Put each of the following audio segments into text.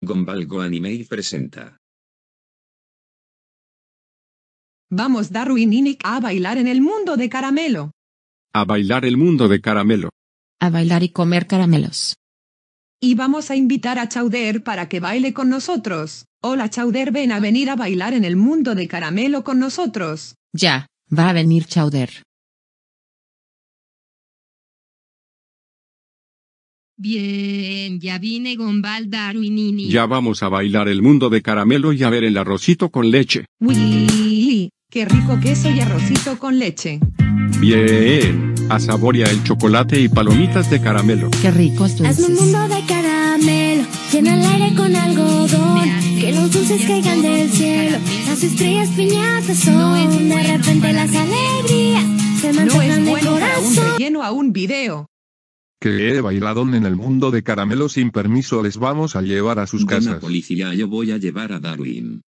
Gombalgo Anime presenta. Vamos Darwin y Nick a bailar en el mundo de caramelo. A bailar el mundo de caramelo. A bailar y comer caramelos. Y vamos a invitar a Chauder para que baile con nosotros. Hola Chauder, ven a venir a bailar en el mundo de caramelo con nosotros. Ya, va a venir Chowder. Bien, ya vine Gombal Darwinini. Ya vamos a bailar el mundo de caramelo y a ver el arrocito con leche. ¡Uy! ¡Qué rico queso y arrocito con leche! Bien. A saborea el chocolate y palomitas de caramelo. Qué ricos Hazme un dulces. mundo de caramelo, llena el aire con algodón, que los dulces caigan del cielo, las estrellas piñatas son, de repente las alegrías se me No es bueno para un corazón. relleno a un video. Que he bailado en el mundo de caramelo sin permiso les vamos a llevar a sus Dona casas. policía, yo voy a llevar a Darwin.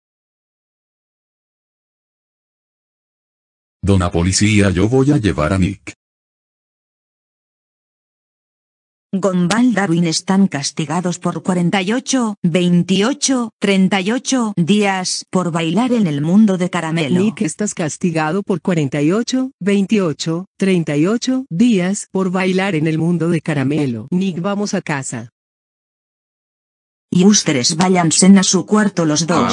Dona policía, yo voy a llevar a Nick. Gombal Darwin están castigados por 48, 28, 38 días por bailar en el mundo de caramelo. Nick, estás castigado por 48, 28, 38 días por bailar en el mundo de caramelo. Nick, vamos a casa. Y ustedes váyanse a su cuarto los dos.